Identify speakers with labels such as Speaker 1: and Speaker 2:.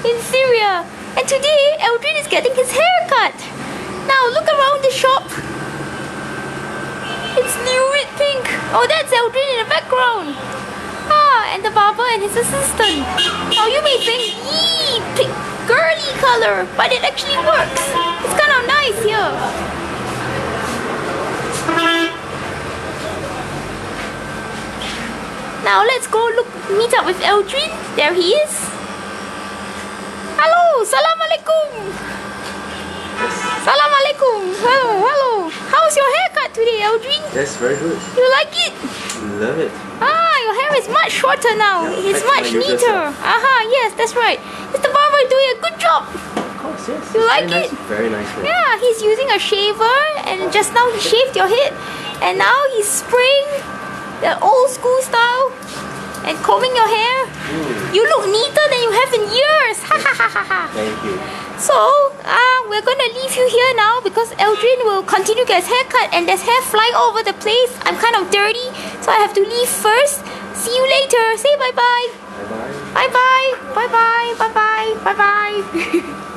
Speaker 1: In Syria. And today, Aldrin is getting his hair cut. Now, look around the shop. It's new with pink. Oh, that's Aldrin in the background. Ah, and the barber and his assistant. Now, you may think, yee, pink, girly color, but it actually works. It's kind of nice here. Now let's go look meet up with Aldrin. There he is. Alaikum. Salam alaikum. Hello, hello. How's your haircut today, Aldrin?
Speaker 2: Yes, very good.
Speaker 1: You like it?
Speaker 2: I love it.
Speaker 1: Ah, your hair is much shorter now.
Speaker 2: Yeah,
Speaker 1: it's much neater. Aha, yes, that's right. Mr. Barber doing a good job.
Speaker 2: Of course, yes.
Speaker 1: You
Speaker 2: It's
Speaker 1: like
Speaker 2: very
Speaker 1: it?
Speaker 2: Nice, very nice.
Speaker 1: Yeah, he's using a shaver and just now he shaved your head and now he's spraying the old school style and combing your hair.
Speaker 2: Mm,
Speaker 1: You look neater than you have in years.
Speaker 2: Thank you.
Speaker 1: So, uh, we're gonna leave you here now because Aldrin will continue get his haircut and there's hair flying all over the place. I'm kind of dirty, so I have to leave first. See you later. Say
Speaker 2: bye-bye.
Speaker 1: Bye-bye. Bye-bye. bye bye. Bye bye. Bye bye.